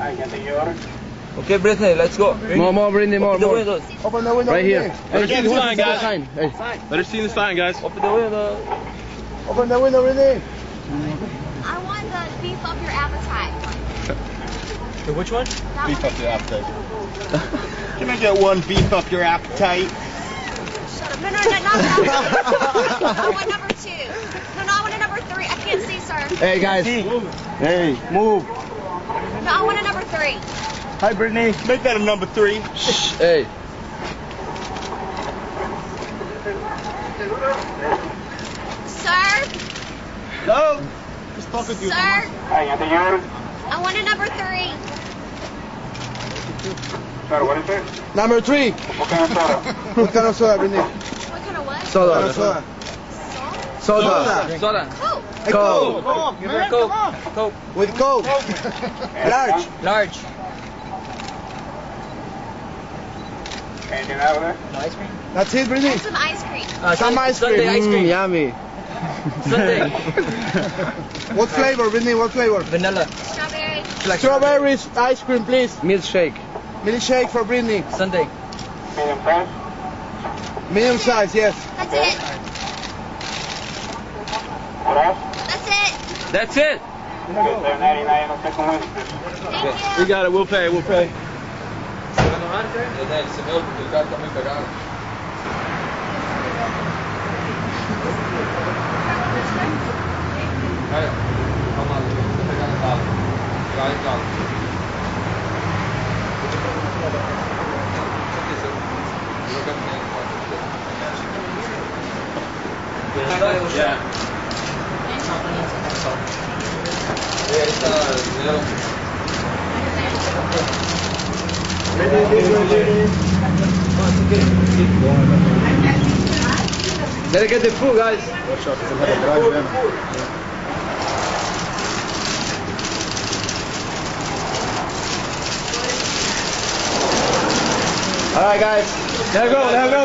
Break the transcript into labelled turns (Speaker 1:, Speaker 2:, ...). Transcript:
Speaker 1: Okay, Britney, let's go.
Speaker 2: More, more, Brindy, more,
Speaker 1: Open the
Speaker 2: more.
Speaker 1: windows.
Speaker 3: Open the window.
Speaker 2: Right here.
Speaker 3: Britney.
Speaker 2: Hey,
Speaker 4: Again,
Speaker 2: who's
Speaker 4: sign, guys.
Speaker 2: sign? Hey.
Speaker 4: Let her see the sign, guys.
Speaker 1: Open the window.
Speaker 3: Open the window, Britney.
Speaker 5: I want the beef up your appetite.
Speaker 1: Okay, which one?
Speaker 5: That
Speaker 4: Beef up your appetite. Can I get one beef up your appetite?
Speaker 5: Shut up. No, no, no, not that one. I want number two. No, no, I want a number three. I can't see, sir.
Speaker 3: Hey guys. Hey, move.
Speaker 5: No, I want a number three.
Speaker 3: Hi, Britney.
Speaker 4: Make that a number three.
Speaker 2: Shh, hey.
Speaker 5: Sir,
Speaker 4: No. Just talk with you.
Speaker 5: sir. I want a number three.
Speaker 3: Number three. What kind of soda, what kind of soda, Britney?
Speaker 5: What kind of what?
Speaker 2: Soda.
Speaker 3: soda.
Speaker 5: Salt?
Speaker 3: Soda.
Speaker 1: Soda.
Speaker 5: Coke.
Speaker 3: Hey,
Speaker 2: Coke.
Speaker 3: Coke.
Speaker 1: Give her a Coke. Coke.
Speaker 3: With Coke. Large.
Speaker 1: Large. No ice cream?
Speaker 3: That's it, Britney.
Speaker 5: And some ice cream.
Speaker 1: Uh,
Speaker 3: Some
Speaker 1: Sun-
Speaker 3: ice
Speaker 1: Sunday
Speaker 3: cream.
Speaker 1: ice
Speaker 2: Mm,
Speaker 1: cream.
Speaker 2: yummy.
Speaker 1: sundae.
Speaker 3: What flavor, Britney? What flavor?
Speaker 1: Vanilla.
Speaker 5: Strawberry.
Speaker 1: Like
Speaker 3: Strawberries ice cream, please.
Speaker 2: Milkshake.
Speaker 3: Milkshake for Britney.
Speaker 1: sundae.
Speaker 3: Medium size. Medium size, yes.
Speaker 5: That's it. That's it.
Speaker 1: That's it.
Speaker 5: Thank.
Speaker 4: We got it. We'll pay. We'll pay.
Speaker 2: Better get the food, guys. All right, guys. Let go, let go.